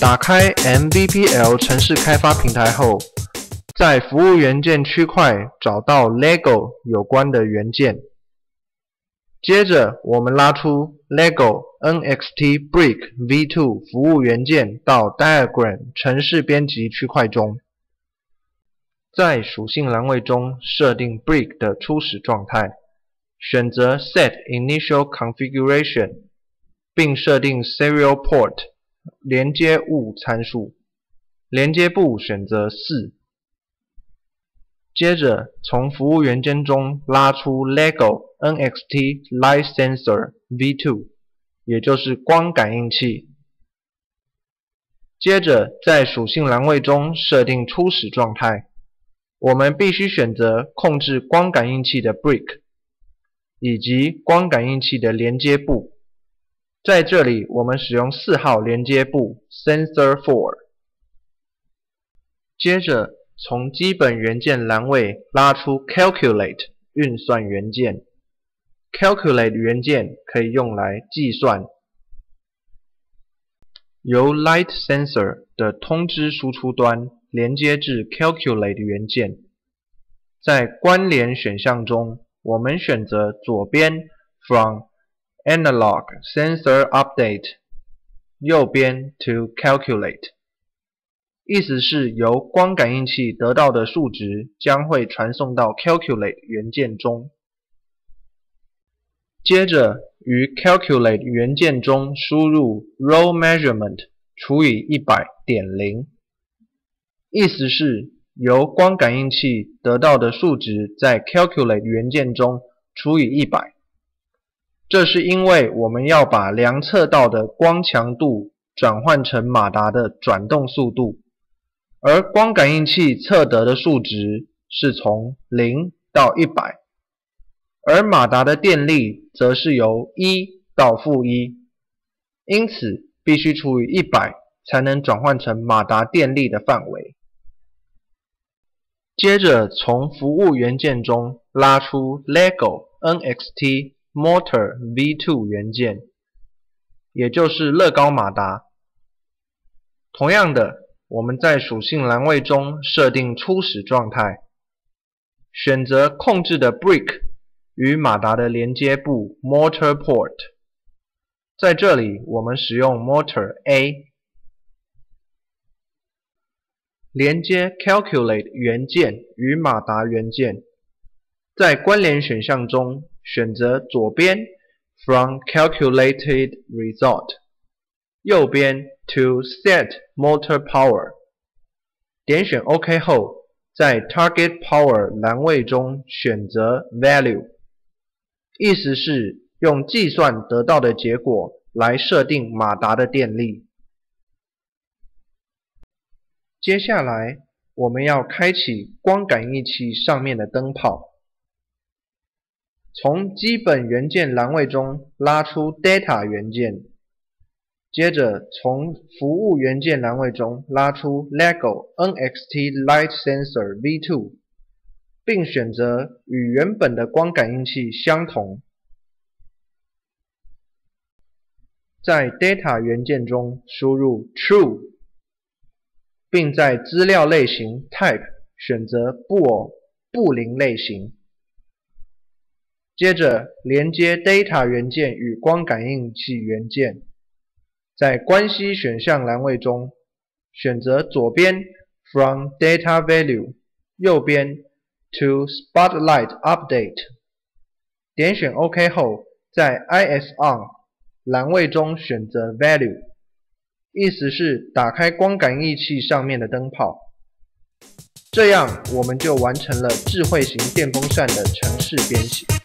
打开 MVPL 城市开发平台后，在服务元件区块找到 LEGO 有关的元件。接着，我们拉出 LEGO NXT Brick V2 服务元件到 Diagram 城市编辑区块中，在属性栏位中设定 Brick 的初始状态，选择 Set Initial Configuration，并设定 Serial Port 连接物参数，连接部选择四。接着，从服务元件中拉出 LEGO NXT Light Sensor V2，也就是光感应器。接着，在属性栏位中设定初始状态。我们必须选择控制光感应器的 Brick，以及光感应器的连接部。在这里，我们使用四号连接部 Sensor Four。接着，从基本元件栏位拉出 Calculate 运算元件，Calculate 元件可以用来计算由 Light Sensor 的通知输出端连接至 Calculate 元件。在关联选项中，我们选择左边 From Analog Sensor Update，右边 To Calculate。意思是由光感应器得到的数值将会传送到 Calculate 元件中，接着于 Calculate 元件中输入 Row Measurement 除以一百点零，意思是由光感应器得到的数值在 Calculate 元件中除以一百，这是因为我们要把量测到的光强度转换成马达的转动速度。而光感应器测得的数值是从零到一百，而马达的电力则是由一到负一，因此必须除以一百才能转换成马达电力的范围。接着从服务元件中拉出 LEGO NXT Motor V2 元件，也就是乐高马达。同样的。我们在属性栏位中设定初始状态，选择控制的 Brick 与马达的连接部 Motor Port。在这里，我们使用 Motor A 连接 Calculate 元件与马达元件。在关联选项中选择左边 From Calculated Result，右边。To set motor power，点选 OK 后，在 Target Power 栏位中选择 Value，意思是用计算得到的结果来设定马达的电力。接下来，我们要开启光感应器上面的灯泡，从基本元件栏位中拉出 Data 元件。接着，从服务元件栏位中拉出 LEGO NXT Light Sensor V2，并选择与原本的光感应器相同。在 Data 元件中输入 True，并在资料类型 Type 选择 Bool 布林类型。接着，连接 Data 元件与光感应器元件。在关系选项栏位中，选择左边 From Data Value，右边 To Spotlight Update，点选 OK 后，在 IS On 栏位中选择 Value，意思是打开光感应器上面的灯泡。这样我们就完成了智慧型电风扇的程式编写。